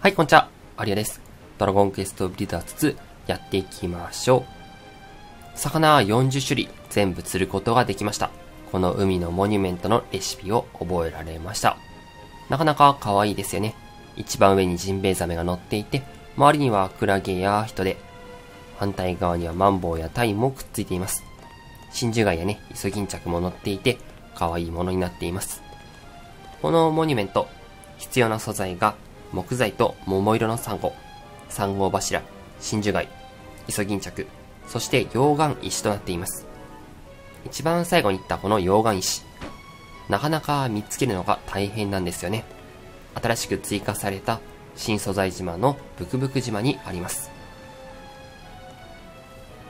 はい、こんにちは。アリアです。ドラゴンクエストビルダー2やっていきましょう。魚は40種類全部釣ることができました。この海のモニュメントのレシピを覚えられました。なかなか可愛いですよね。一番上にジンベエザメが乗っていて、周りにはクラゲや人で、反対側にはマンボウやタイもくっついています。真珠貝やね、イソギンチャクも乗っていて、可愛いものになっています。このモニュメント、必要な素材が木材と桃色のサンゴ、サンゴ柱、真珠貝、イソギンチャク、そして溶岩石となっています。一番最後に言ったこの溶岩石、なかなか見つけるのが大変なんですよね。新しく追加された新素材島のブクブク島にあります。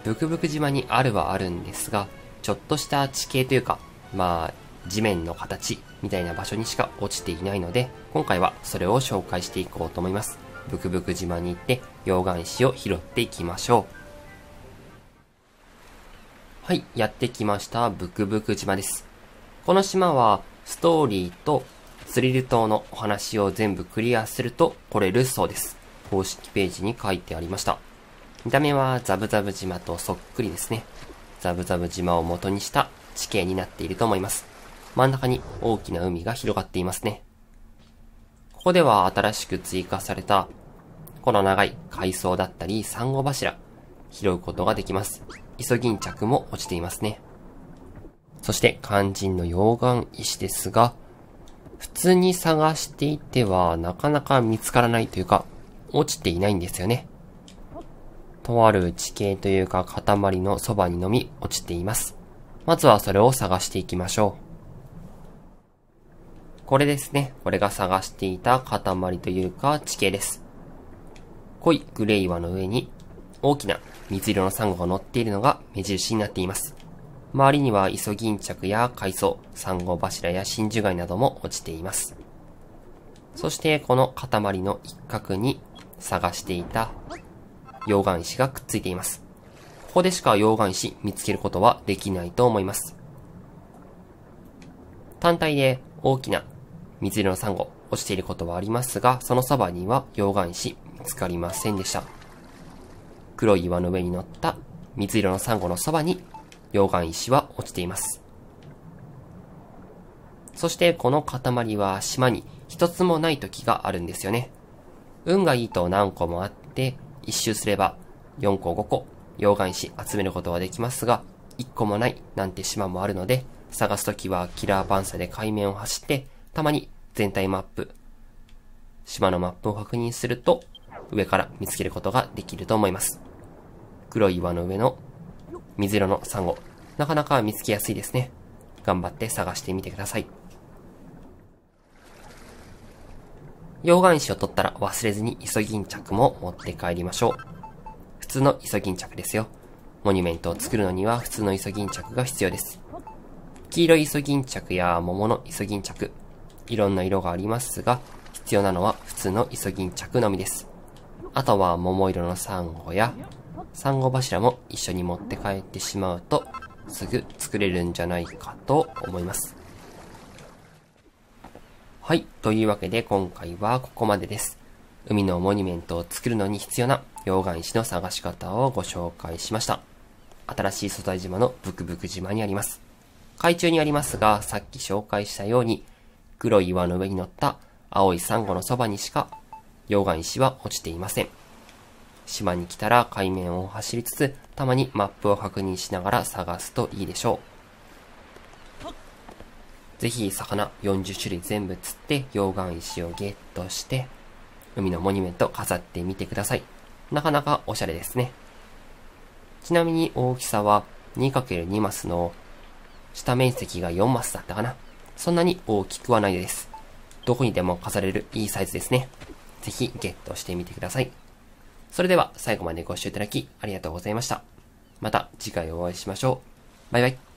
ブクブク島にあるはあるんですが、ちょっとした地形というか、まあ、地面の形みたいな場所にしか落ちていないので、今回はそれを紹介していこうと思います。ブクブク島に行って溶岩石を拾っていきましょう。はい、やってきました。ブクブク島です。この島は、ストーリーとスリル島のお話を全部クリアすると来れるそうです。公式ページに書いてありました。見た目はザブザブ島とそっくりですね。ザブザブ島を元にした地形になっていると思います。真ん中に大きな海が広がっていますね。ここでは新しく追加された、この長い海藻だったり、サンゴ柱、拾うことができます。イソギンチャクも落ちていますね。そして肝心の溶岩石ですが、普通に探していてはなかなか見つからないというか、落ちていないんですよね。とある地形というか塊のそばにのみ落ちています。まずはそれを探していきましょう。これですね。これが探していた塊というか地形です。濃いグレー岩の上に大きな水色のサンゴが乗っているのが目印になっています。周りにはイソギンチャクや海藻、サンゴ柱や真珠貝なども落ちています。そしてこの塊の一角に探していた溶岩石がくっついています。ここでしか溶岩石見つけることはできないと思います。単体で大きな水色のサンゴ落ちていることはありますが、そのそばには溶岩石見つかりませんでした。黒い岩の上に乗った水色のサンゴのそばに溶岩石は落ちています。そしてこの塊は島に一つもない時があるんですよね。運がいいと何個もあって、一周すれば4個5個溶岩石集めることはできますが、1個もないなんて島もあるので、探すときはキラーパンサで海面を走って、たまに全体マップ、島のマップを確認すると、上から見つけることができると思います。黒い岩の上の水色のサンゴ、なかなか見つけやすいですね。頑張って探してみてください。溶岩石を取ったら忘れずにイソギンチャクも持って帰りましょう。普通のイソギンチャクですよ。モニュメントを作るのには普通のイソギンチャクが必要です。黄色いイソギンチャクや桃のイソギンチャク、いろんな色がありますが、必要なのは普通のイソギンチャクのみです。あとは桃色のサンゴや、サンゴ柱も一緒に持って帰ってしまうと、すぐ作れるんじゃないかと思います。はい。というわけで今回はここまでです。海のモニュメントを作るのに必要な溶岩石の探し方をご紹介しました。新しい素材島のブクブク島にあります。海中にありますが、さっき紹介したように、黒い岩の上に乗った青いサンゴのそばにしか溶岩石は落ちていません。島に来たら海面を走りつつ、たまにマップを確認しながら探すといいでしょう。ぜひ魚40種類全部釣って溶岩石をゲットして、海のモニュメント飾ってみてください。なかなかおしゃれですね。ちなみに大きさは 2×2 マスの下面積が4マスだったかな。そんなに大きくはないです。どこにでも飾れるいいサイズですね。ぜひゲットしてみてください。それでは最後までご視聴いただきありがとうございました。また次回お会いしましょう。バイバイ。